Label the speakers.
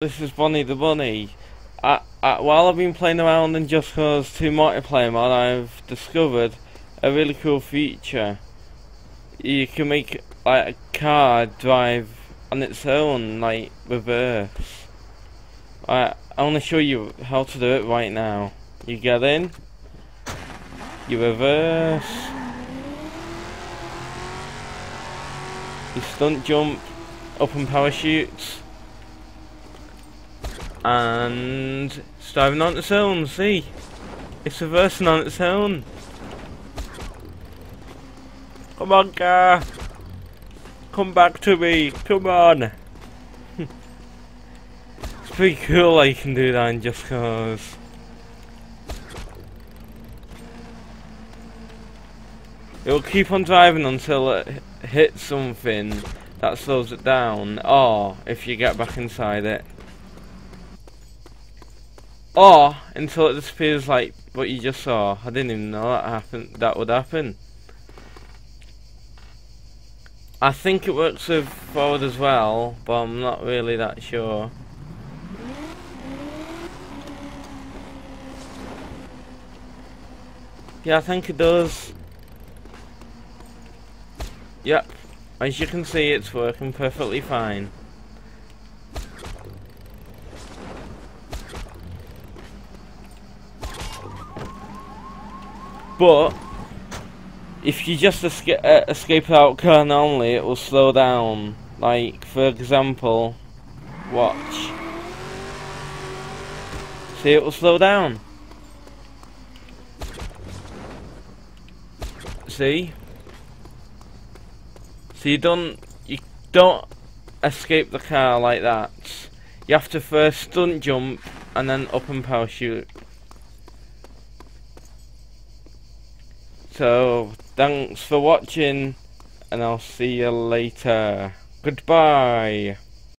Speaker 1: This is Bonnie the Bunny. I, I, while I've been playing around in Just Cause 2 multiplayer mod, I've discovered a really cool feature. You can make like a car drive on its own, like reverse. I, want to show you how to do it right now. You get in, you reverse, you stunt jump, up open parachutes and it's driving on its own, see? It's reversing on its own. Come on, car. Come back to me. Come on. it's pretty cool I can do that just cause. It will keep on driving until it hits something that slows it down, or if you get back inside it. Or until it disappears like what you just saw. I didn't even know that happened. That would happen. I think it works with forward as well, but I'm not really that sure. Yeah, I think it does. Yep. As you can see, it's working perfectly fine. But if you just escape, uh, escape out car only, it will slow down. Like, for example, watch. See, it will slow down. See? So you don't, you don't escape the car like that. You have to first stunt jump and then up and parachute. So, thanks for watching, and I'll see you later. Goodbye.